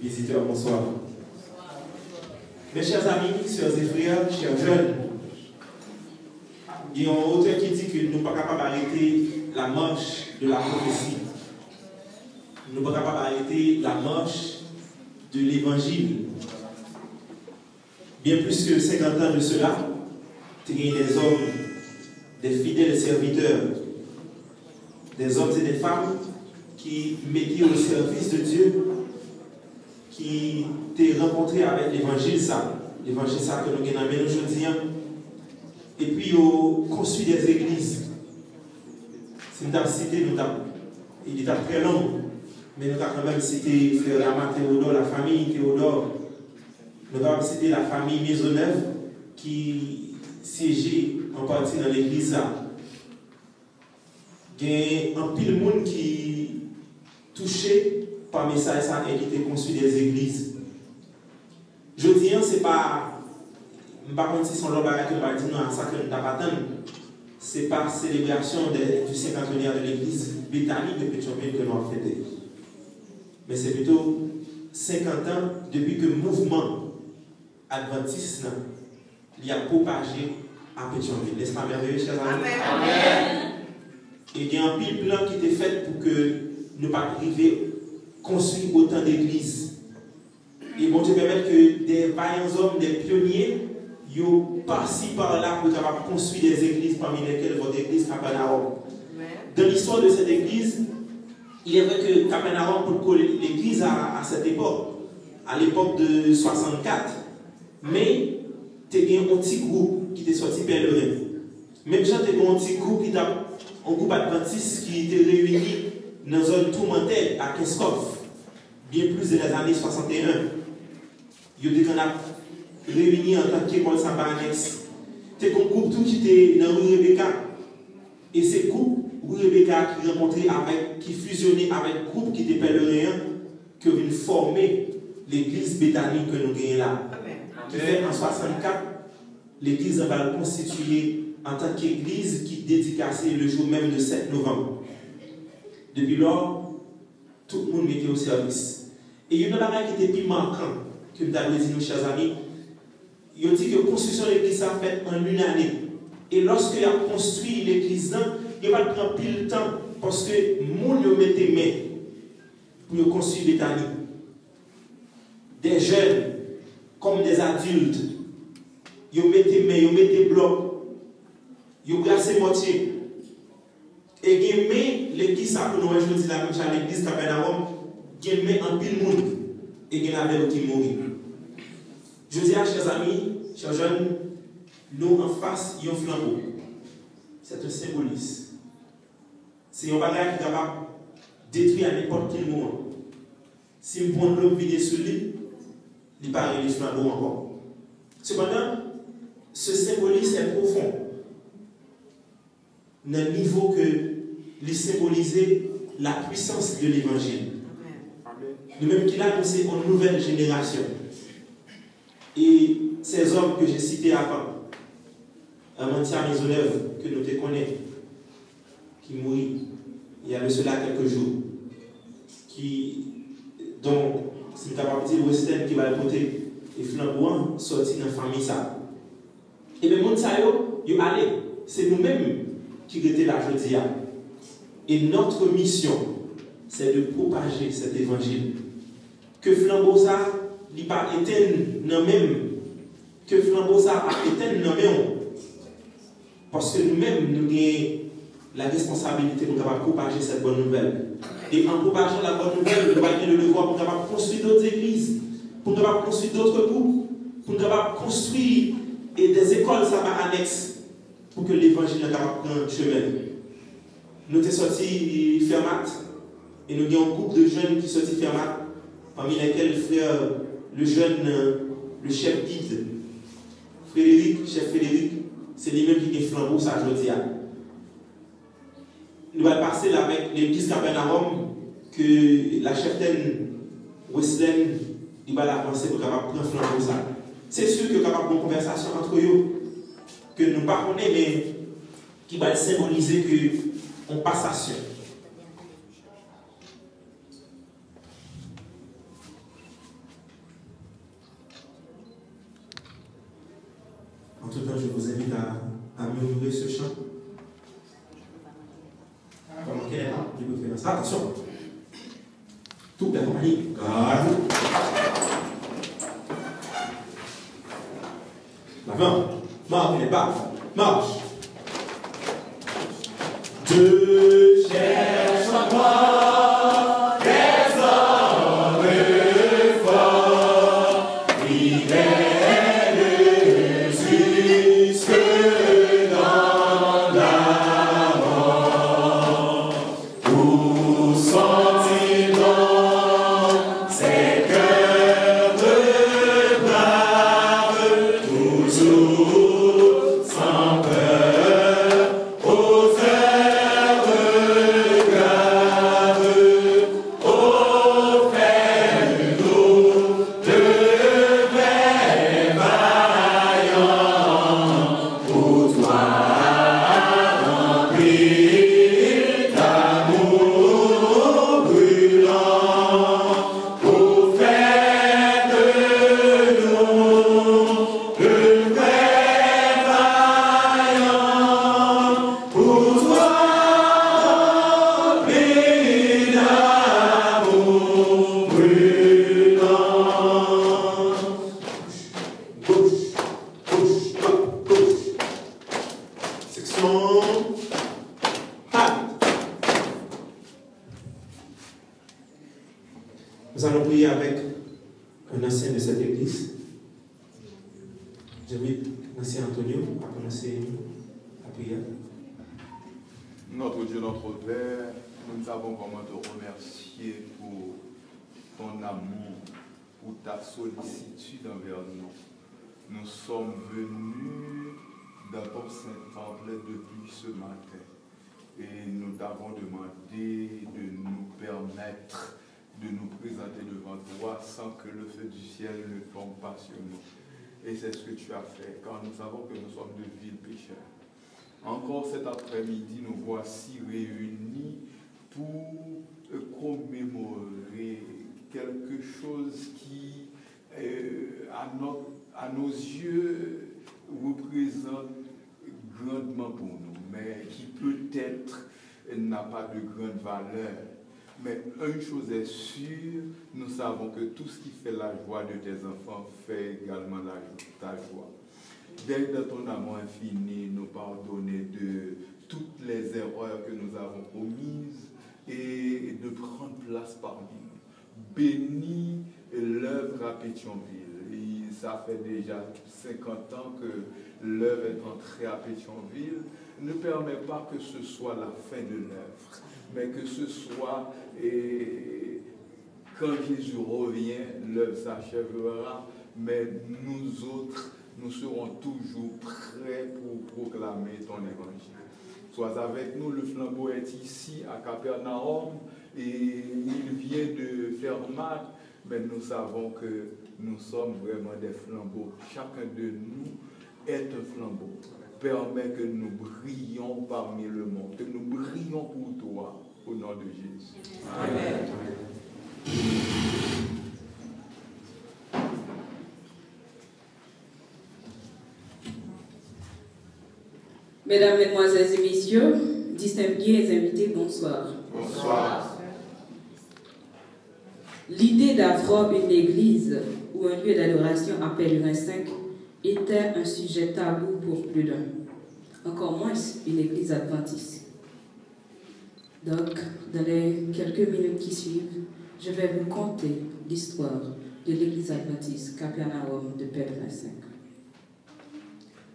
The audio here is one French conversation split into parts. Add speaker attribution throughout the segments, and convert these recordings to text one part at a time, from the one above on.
Speaker 1: Visiteurs, bonsoir. Mes chers amis, sœurs et frères, chers jeunes, il y a un auteur qui dit que nous ne sommes pas capables d'arrêter la marche de la prophétie. Nous ne sommes pas capables d'arrêter la marche de l'évangile. Bien plus que 50 ans de cela, il y a des hommes, des fidèles serviteurs, des hommes et des femmes qui mettaient au service de Dieu, qui t'ont rencontré avec l'évangile, ça, l'évangile ça que nous avons aujourd'hui. Et puis, ont construit des églises. Si nous avons cité, nous avons, il est très long, mais nous avons quand même cité Frère Rama Théodore, la famille Théodore. Nous avons cité la famille Maisonneuve qui siégeait en partie dans l'église là. Il y a un pile de monde qui touché par le message ça et qui construit des églises. Je dis, ce n'est pas. Je ne sais pas si son l'homme qui va dire non, ça que nous n'avons Ce n'est pas la célébration du cinquantenaire de l'église britannique de Pétionville que nous avons fêté. Mais c'est plutôt 50 ans depuis que le mouvement adventiste il a propagé à Pétionville. N'est-ce pas merveilleux, chers amis? Amen. Et il y a un pile plan qui était fait pour que nous pas arriver à construire autant d'églises. Et bon Dieu permettre que des vaillants hommes, des pionniers, yo par-ci par-là pour capable construire des églises parmi lesquelles votre église Capernaum. Dans l'histoire de cette église, il est vrai que Capernaum pour l'église à, à cette époque, à l'époque de 64, mais tu as un petit groupe qui était sorti pèlerin. Même si tu as un petit groupe qui t'a un groupe adventiste qui était réuni dans une zone tourmentée à Keskov, bien plus des années 61. Il y a réunis en tant qu'école samba annexe. C'est un groupe tout qui était dans rue Rebecca. Et c'est groupe rue Rebecca qui rencontré avec, qui fusionnait avec le groupe qui était pèlerin, qui vient former l'église béthanique que nous gagnons là. Qui fait en 64, l'église va constituer en tant qu'église qui dédicacée le jour même de 7 novembre. Depuis lors, tout le monde mettait au service. Et il y a une chose qui était plus marquant, que nous avons dit, chers amis. Il dit que la construction de l'église a fait en une année. Et lorsqu'il a construit l'église, il va prendre pile de temps parce que les gens mettait main pour construire Bethany. Des jeunes comme des adultes, ils mettaient main, ils mettaient bloc yo glacé moitié. Et gen l'église ça pour nous aujourd'hui la même chose l'église Capernaum, gen met en pile monde et gen avec qui mourir. Je dis à chers amis, chers jeunes, nous en face yon flambeau. C'est un symbolisme. C'est un bagage qui est capable détruire à n'importe quel moment. Si on prend l'eau vide sur lui, il paraît les flambeaux encore. Cependant, ce symbolisme est profond d'un niveau que les symboliser la puissance de l'évangile. De même qu'il a annoncé une nouvelle génération. Et ces hommes que j'ai cités avant, Amantia Maisonneuve, que nous te connaissons, qui mourit il y a de cela quelques jours, qui, dont, c'est capable de dire Western qui va le porter, et flamboyant sorti dans la famille ça. Et bien, mon yo, allez, c'est nous-mêmes qui était là jeudi. Et notre mission, c'est de propager cet évangile. Que flambeau ça, pas éteint non même. Que flambeau ça a éteint non même. Parce que nous-mêmes, nous avons la responsabilité de propager cette bonne nouvelle. Et en propageant la bonne nouvelle, nous avons le devoir pour construire d'autres églises, pour construire d'autres groupes, pour construire des écoles ça annexes pour que l'évangile ne prenne chemin. Nous sommes sortis Fermat et nous avons un groupe de jeunes qui sont sortis Fermat, parmi lesquels le frère, le jeune, le chef guide, Frédéric, chef Frédéric, c'est lui-même qui est flambeau ça aujourd'hui. Nous allons passer avec l'église Capernaum que la cheftaine Wesley il va l'avancer pour capable prendre flambeau ça. C'est sûr que capable une conversation entre eux que nous ne pas mais qui va symboliser que on passation. En tout cas, je vous invite à, à ce chant. Est là Attention. Tout la compagnie. Garde. Marche,
Speaker 2: ta sollicitude envers nous. Nous sommes venus dans ton Saint-Temple depuis ce matin et nous t'avons demandé de nous permettre de nous présenter devant toi sans que le feu du ciel ne tombe pas sur nous. Et c'est ce que tu as fait, car nous savons que nous sommes de vils pécheurs. Encore cet après-midi, nous voici réunis pour commémorer quelque chose qui, euh, à, à nos yeux, représente grandement pour nous, mais qui peut-être n'a pas de grande valeur. Mais une chose est sûre, nous savons que tout ce qui fait la joie de tes enfants fait également la, ta joie. Dès dans ton amour infini, nous pardonner de toutes les erreurs que nous avons commises et de prendre place parmi nous. Bénis l'œuvre à Pétionville. Ça fait déjà 50 ans que l'œuvre est entrée à Pétionville. Ne permet pas que ce soit la fin de l'œuvre, mais que ce soit et, quand Jésus revient, l'œuvre s'achèvera, mais nous autres, nous serons toujours prêts pour proclamer ton évangile. Sois avec nous, le flambeau est ici à Capernaum et il vient de Fermat, mais nous savons que nous sommes vraiment des flambeaux. Chacun de nous est un flambeau. Permets que nous brillions parmi le monde, que nous brillions pour toi, au nom de Jésus. Amen.
Speaker 3: Mesdames, Mesdemoiselles et Messieurs, distingués invités, bonsoir.
Speaker 2: Bonsoir.
Speaker 3: L'idée d'avoir une église ou un lieu d'adoration à Pèlerin 5 était un sujet tabou pour plus d'un. Encore moins une église adventiste. Donc, dans les quelques minutes qui suivent, je vais vous conter l'histoire de l'église adventiste Capernaum de Pèlerin 5.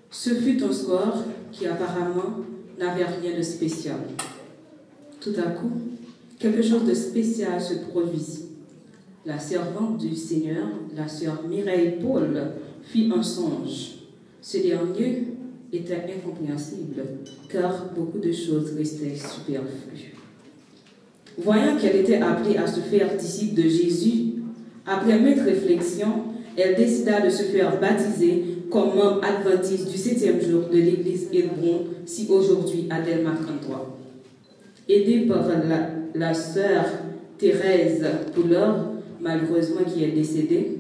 Speaker 3: Ce fut un soir qui apparemment n'avait rien de spécial. Tout à coup, quelque chose de spécial se produisit. La servante du Seigneur, la sœur Mireille Paul, fit un songe. Ce dernier était incompréhensible, car beaucoup de choses restaient superflues. Voyant qu'elle était appelée à se faire disciple de Jésus, Après maintes réflexions, elle décida de se faire baptiser comme membre adventiste du septième jour de l'église Hébron, si aujourd'hui à Delma 33. Aidée par la, sœur Thérèse Poulor, malheureusement qui est décédée,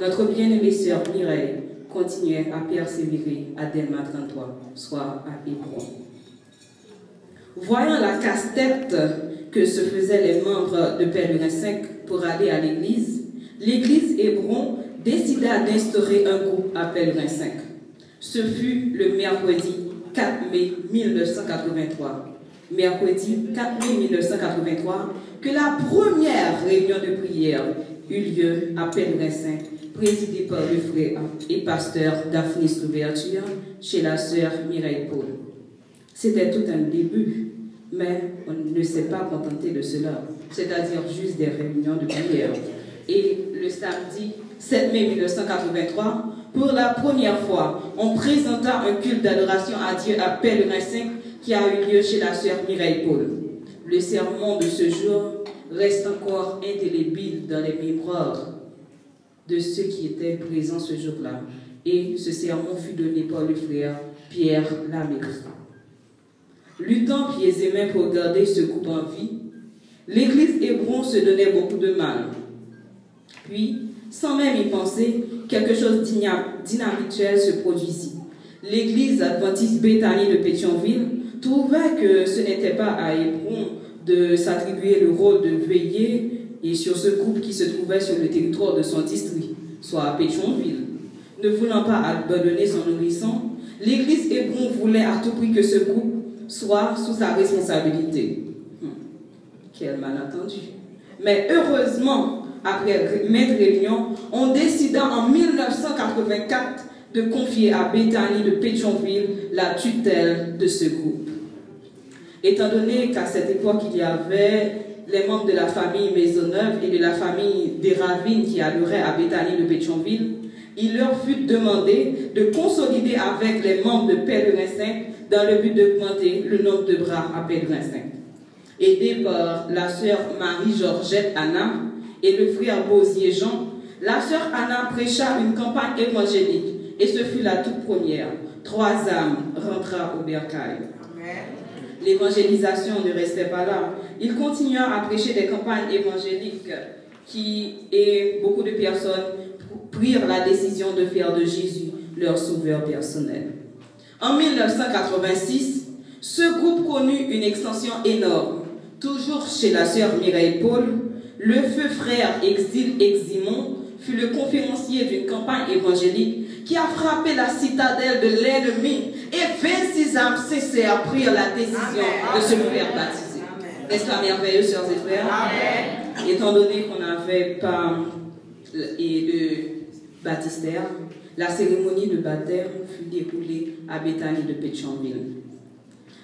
Speaker 3: notre bien-aimée sœur Mireille continuait à persévérer à Delma 33, soit à Hébron. Voyant la casse-tête que se faisaient les membres de Pèlerin 5 pour aller à l'église, l'église Hébron décida d'instaurer un groupe à Pèlerin 5. Ce fut le mercredi 4 mai 1983. Mercredi 4 mai 1983, que la première réunion de prière eut lieu à 5, présidée par le frère et pasteur Daphnis Louverture chez la sœur Mireille Paul. C'était tout un début, mais on ne s'est pas contenté de cela, c'est-à-dire juste des réunions de prière. Et le samedi 7 mai 1983, pour la première fois, on présenta un culte d'adoration à Dieu à Pèlerin 5 qui a eu lieu chez la sœur Mireille Paul. Le sermon de ce jour reste encore indélébile dans les mémoires de ceux qui étaient présents ce jour-là. Et ce sermon fut donné par le frère Pierre Lamérique. Luttant pieds et mains pour garder ce groupe en vie, l'église Hébron se donnait beaucoup de mal. Puis, sans même y penser, quelque chose d'inhabituel se produisit. L'église adventiste Béthanie de Pétionville trouvait que ce n'était pas à Hébron de s'attribuer le rôle de veiller et sur ce groupe qui se trouvait sur le territoire de son district, soit à Pétionville. Ne voulant pas abandonner son nourrisson, l'église Hébron voulait à tout prix que ce groupe soit sous sa responsabilité. Hum, quel malentendu. Mais heureusement, après maintes réunions, on décida en 1984 de confier à Bethany de Pétionville la tutelle de ce groupe. Étant donné qu'à cette époque, il y avait les membres de la famille Maisonneuve et de la famille des Ravines qui adoraient à Bethany de Pétionville, il leur fut demandé de consolider avec les membres de Pèlerin 5 dans le but d'augmenter le nombre de bras à Pèlerin 5. Aidé par la sœur Marie-Georgette Anna et le frère Bosier Jean, la sœur Anna prêcha une campagne évangélique et ce fut la toute première. Trois âmes rentra au bercail. L'évangélisation ne restait pas là. Il continua à prêcher des campagnes évangéliques qui, et beaucoup de personnes prirent la décision de faire de Jésus leur sauveur personnel. En 1986, ce groupe connut une extension énorme. Toujours chez la sœur Mireille Paul, le feu frère Exil Eximon fut le conférencier d'une campagne évangélique qui a frappé la citadelle de l'ennemi et 26 âmes sincères prirent la décision de se faire baptiser. N'est-ce pas merveilleux, sœurs et frères? Amen. Étant donné qu'on n'avait pas et de baptistère, la cérémonie de baptême fut déroulée à Bethany de Pétionville.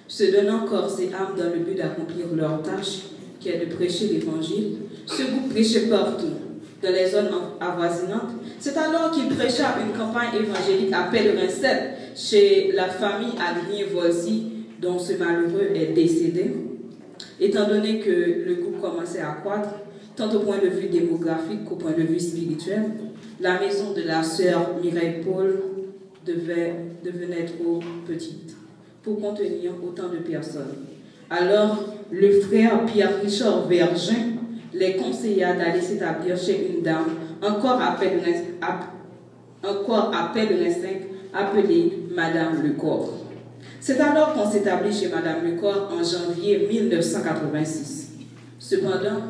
Speaker 3: Se donnant corps et âme dans le but d'accomplir leur tâche, qui est de prêcher l'évangile, ce groupe prêchait partout, dans les zones avoisinantes. C'est alors qu'il prêcha une campagne évangélique à Pèlerin 7 chez la famille Agnier-Volsi, dont ce malheureux est décédé. Étant donné que le groupe commençait à croître, tant au point de vue démographique qu'au point de vue spirituel, la maison de la sœur Mireille Paul devait, devenait trop petite pour contenir autant de personnes. Alors, le frère Pierre-Richard Vergin les conseilla d'aller s'établir chez une dame encore à encore à 5 appelée Madame Lecor. C'est alors qu'on s'établit chez Madame Lecor en janvier 1986. Cependant,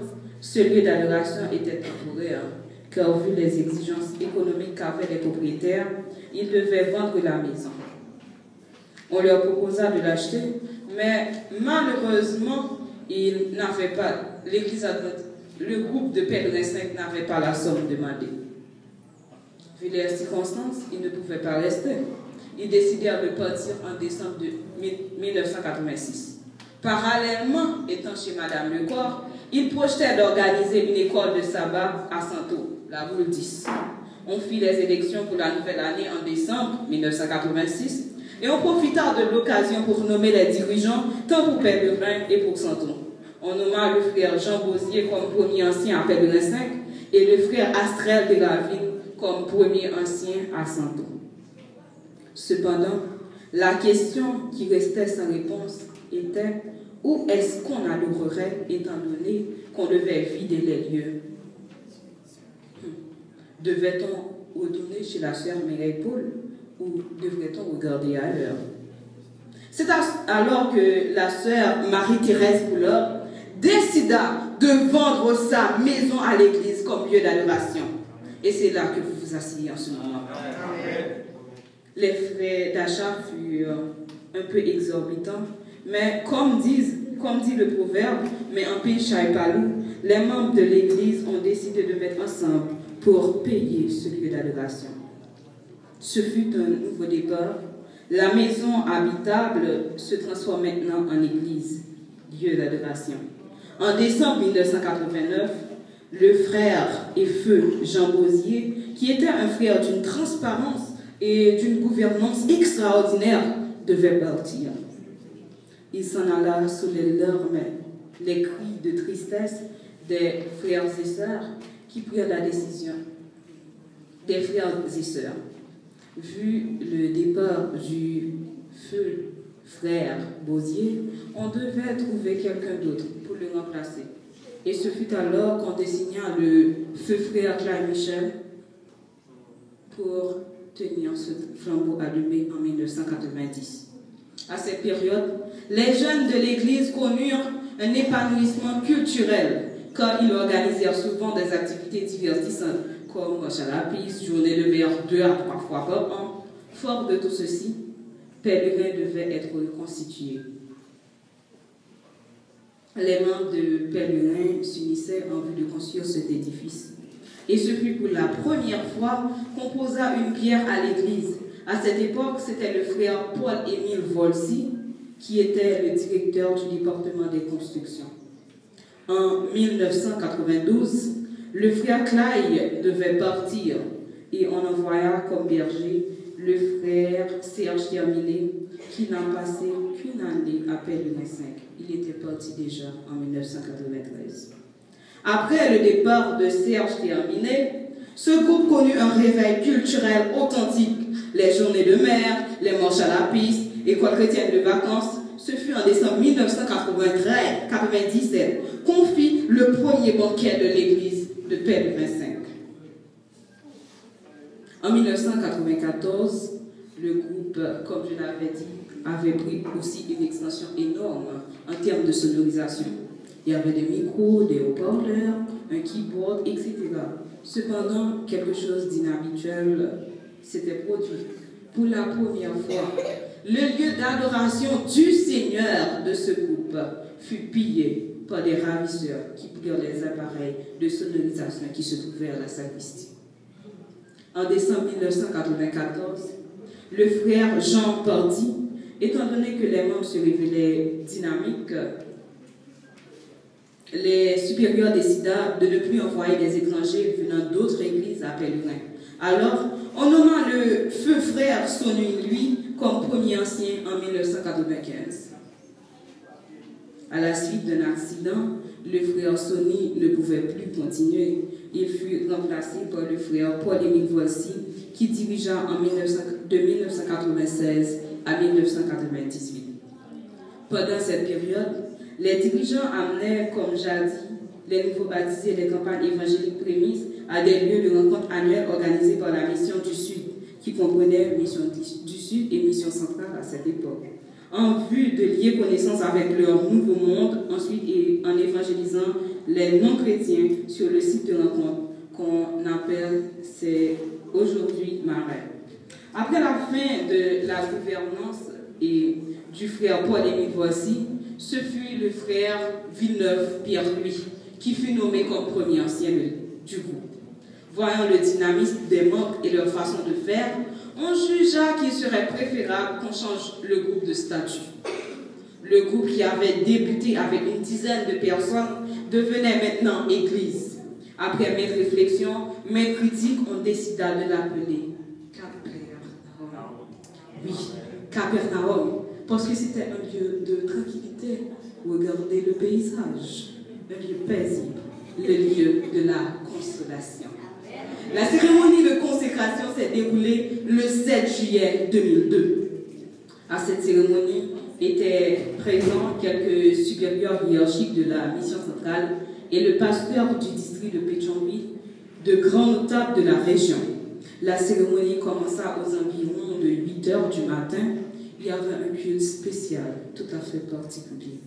Speaker 3: ce lieu d'adoration était temporaire, car vu les exigences économiques qu'avaient les propriétaires, ils devaient vendre la maison. On leur proposa de l'acheter, mais malheureusement, ils n'avaient pas, l'église le groupe de pèlerins 5 n'avait pas la somme demandée. Vu les circonstances, ils ne pouvaient pas rester. Ils décidèrent de partir en décembre de 1986. Parallèlement, étant chez Madame Lecor, ils projetaient d'organiser une école de sabbat à Santo, la boule 10. On fit les élections pour la nouvelle année en décembre 1986 et on profita de l'occasion pour nommer les dirigeants tant pour Pèlerin et pour Santon. On nomma le frère Jean Bosier comme premier ancien à Pèlerin 5 et le frère Astrel de la ville comme premier ancien à 100 ans. Cependant, la question qui restait sans réponse était où est-ce qu'on adorerait étant donné qu'on devait vider les lieux? Hmm. Devait-on retourner chez la sœur Mireille Paul ou devrait-on regarder ailleurs? C'est alors que la sœur Marie-Thérèse Boulard décida de vendre sa maison à l'église comme lieu d'adoration. Et c'est là que vous vous asseyez en ce moment. Les frais d'achat furent un peu exorbitants, mais comme, disent, comme dit le proverbe, mais en pays Chaipalou, les membres de l'église ont décidé de mettre ensemble pour payer ce lieu d'adoration. Ce fut un nouveau départ. La maison habitable se transforme maintenant en église, lieu d'adoration. En décembre 1989, le frère et feu Jean Bosier, qui était un frère d'une transparence et d'une gouvernance extraordinaire, devait partir. Il s'en alla sous les larmes, les cris de tristesse des frères et sœurs qui prirent la décision. Des frères et sœurs. Vu le départ du feu frère Bosier, on devait trouver quelqu'un d'autre pour le remplacer. Et ce fut alors qu'on désigna le feu frère Claire Michel pour tenir ce flambeau allumé en 1990. À cette période, les jeunes de l'Église connurent un épanouissement culturel car ils organisèrent souvent des activités divertissantes comme piste, journée de mer deux à trois fois par an. Fort de tout ceci, pèlerins devaient être reconstitués. Les membres de pèlerins s'unissaient en vue de construire cet édifice. Et ce fut pour la première fois qu'on posa une pierre à l'église. À cette époque, c'était le frère Paul-Émile Volsi qui était le directeur du département des constructions. En 1992, le frère Clay devait partir et on envoya comme berger le frère Serge Terminé, qui n'a passé qu'une année après le 5. Il était parti déjà en 1993. Après le départ de Serge Terminé, ce groupe connut un réveil culturel authentique. Les journées de mer, les marches à la piste, école chrétienne de vacances. Ce fut en décembre 1997 qu'on fit le premier banquet de l'église de Père 25. En 1994, le groupe, comme je l'avais dit, avait pris aussi une extension énorme en termes de sonorisation. Il y avait des micros, des haut-parleurs, un keyboard, etc. Cependant, quelque chose d'inhabituel s'était produit. Pour la première fois, le lieu d'adoration du Seigneur de ce groupe fut pillé par des ravisseurs qui prirent les appareils de sonorisation qui se trouvaient à la sacristie en décembre 1994, le frère Jean Pardy, étant donné que les membres se révélaient dynamiques, les supérieurs décida de ne plus envoyer des étrangers venant d'autres églises à pèlerin. Alors, on nomma le feu frère Sonny, lui, comme premier ancien en 1995. À la suite d'un accident, le frère Sonny ne pouvait plus continuer il fut remplacé par le frère Paul-Émile Voici, qui dirigea de 1996 à 1998. Pendant cette période, les dirigeants amenaient, comme jadis, les nouveaux baptisés des campagnes évangéliques prémices à des lieux de rencontre annuels organisés par la Mission du Sud, qui comprenait Mission du Sud et Mission centrale à cette époque, en vue de lier connaissance avec leur nouveau monde, ensuite et en évangélisant les non-chrétiens sur le site de rencontre qu'on appelle, c'est aujourd'hui Marais. Après la fin de la gouvernance et du frère Paul-Émile Voici, ce fut le frère Villeneuve Pierre-Louis qui fut nommé comme premier ancien du groupe. Voyant le dynamisme des membres et leur façon de faire, on jugea qu'il serait préférable qu'on change le groupe de statut. Le groupe qui avait débuté avec une dizaine de personnes devenait maintenant Église. Après mes réflexions, mes critiques, on décida de l'appeler Capernaum. Oui, Capernaum, parce que c'était un lieu de tranquillité. Regardez le paysage, un lieu paisible. le lieu de la consolation. La cérémonie de consécration s'est déroulée le 7 juillet 2002. À cette cérémonie étaient présents quelques supérieurs hiérarchiques de la mission centrale et le pasteur du district de Pétionville, de grands notables de la région. La cérémonie commença aux environs de 8 heures du matin. Il y avait un culte spécial, tout à fait particulier.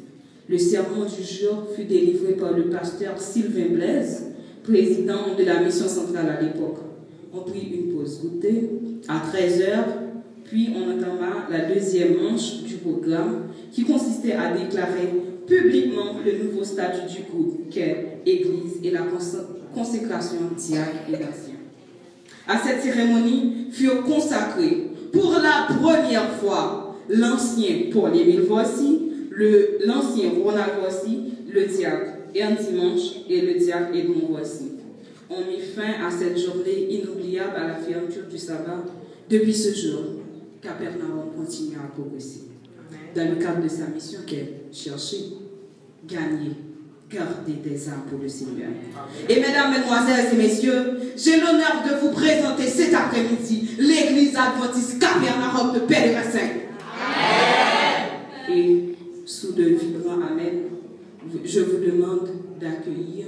Speaker 3: Le sermon du jour fut délivré par le pasteur Sylvain Blaise, président de la mission centrale à l'époque. On prit une pause goûter à 13 heures, puis on entama la deuxième manche du programme qui consistait à déclarer publiquement le nouveau statut du groupe qu'est Église et la consécration diacre et nation. À cette cérémonie furent consacrés pour la première fois l'ancien Paul-Émile Voici, l'ancien Ronald Voici, le diacre et un dimanche et le diacre Edmond Voici. On mit fin à cette journée inoubliable à la fermeture du sabbat. Depuis ce jour, Capernaum continue à progresser. Dans le cadre de sa mission qu'est chercher, gagner, garder des âmes pour le Seigneur. Et mesdames, mesdemoiselles et messieurs, j'ai l'honneur de vous présenter cet après-midi l'église adventiste Capernaum de Père je vous demande d'accueillir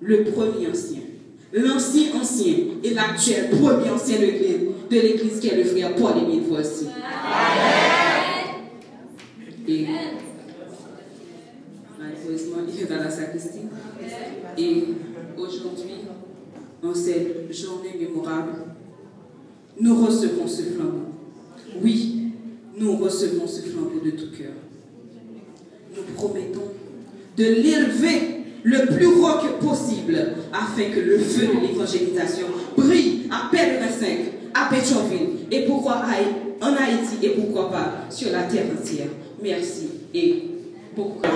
Speaker 3: le premier ancien, l'ancien ancien et l'actuel premier ancien de l'église qui est le frère Paul-Émile Voici. Et malheureusement, il est dans la sacristie. Et aujourd'hui, en cette journée mémorable, nous recevons ce flambeau. Oui, nous recevons ce flambeau de tout cœur. Nous promettons de l'élever le plus haut que possible afin que le feu de l'évangélisation brille à Pèlerin 5, à Pétionville et pourquoi en Haïti et pourquoi pas sur la terre entière. Merci et beaucoup
Speaker 4: de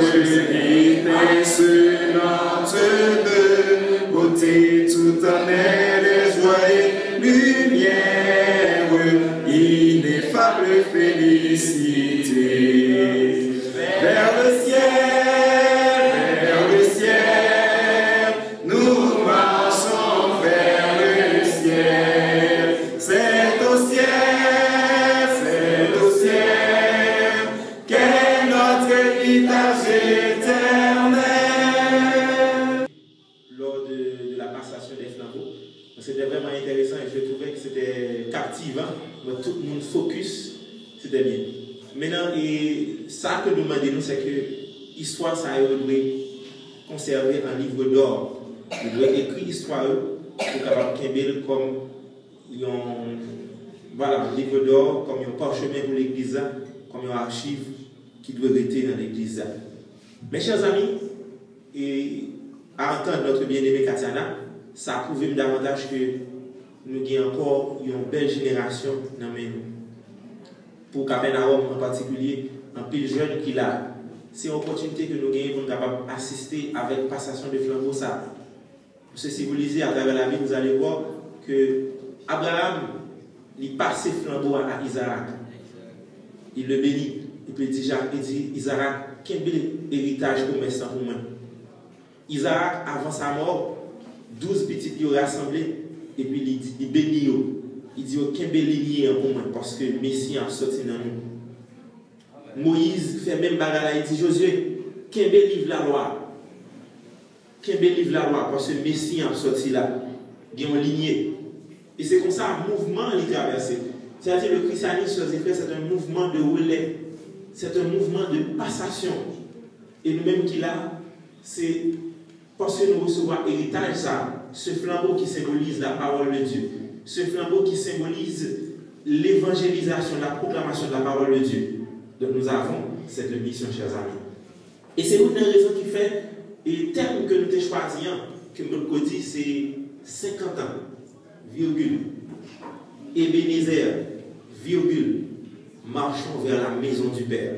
Speaker 4: nous
Speaker 1: avons encore une belle génération dans nous. Pour Capernaum en particulier, un pile jeune qui a. C'est une opportunité que nous avons pour nous d'assister avec passation de flambeau. Ça. Si vous lisez la vous allez voir que Abraham, il passe ses flambeaux à Isaac. Il le bénit. Et il dit, il dit Isaac, quel bel héritage pour mes pour moi. Isaac, avant sa mort, 12 petits ils ont rassemblé et puis il, dit, il bénit. Il dit, aucun lignée pour moi parce que Messie a sorti dans nous. Moïse fait même bagarre, il dit, Josué, bel livre la loi. Bel livre la loi parce que Messie a sorti là. Il a une lignée. Et c'est comme ça un mouvement qui traversé. C'est-à-dire le christianisme, c'est un mouvement de relais. C'est un mouvement de passation. Et nous-mêmes qui là, c'est parce que nous recevons héritage ça, ce flambeau qui symbolise la parole de Dieu, ce flambeau qui symbolise l'évangélisation, la proclamation de la parole de Dieu. Donc nous avons cette mission, chers amis. Et c'est une des raisons qui fait, et le terme que nous avons choisi, hein, que nous dit, c'est 50 ans, virgule. Ebenezer, virgule. Marchons vers la maison du Père.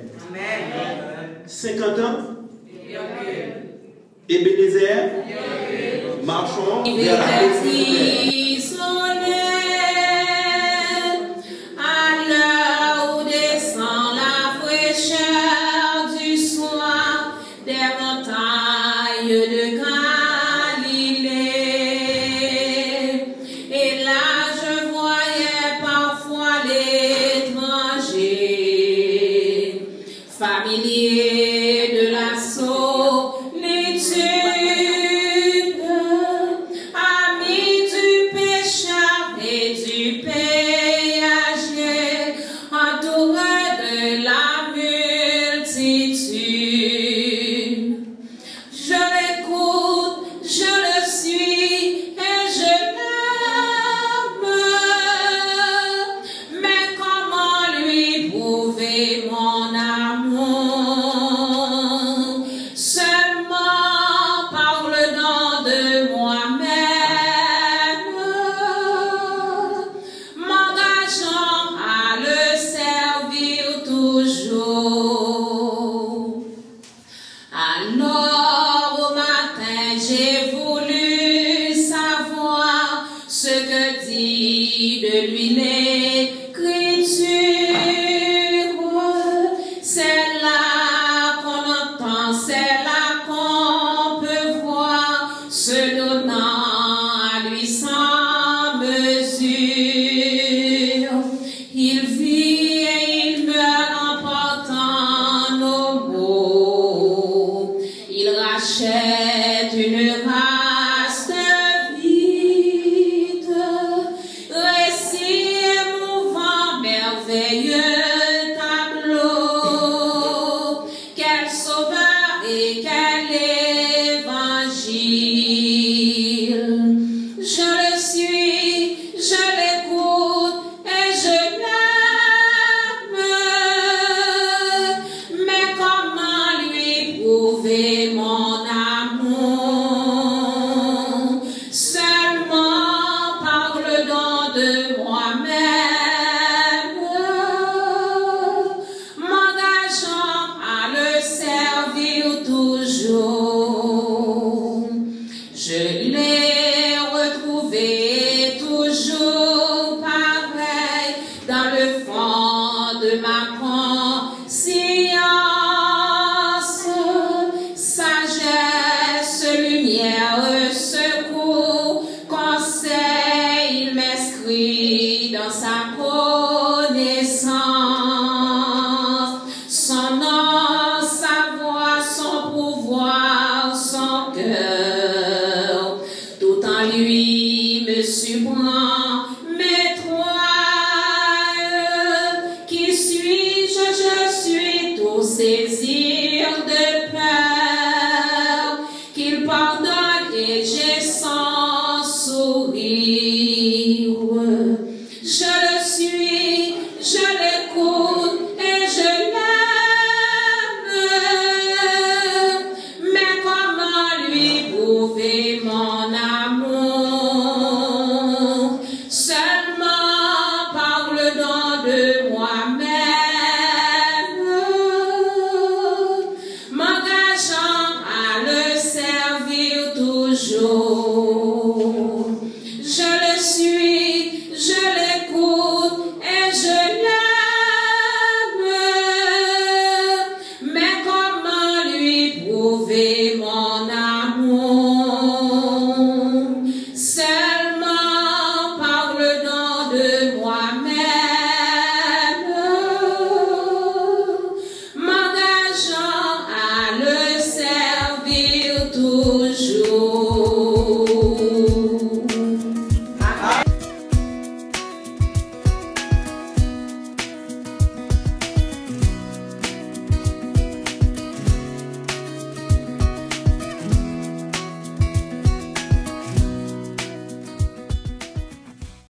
Speaker 1: 50 ans, Ebenezer, marchons vers la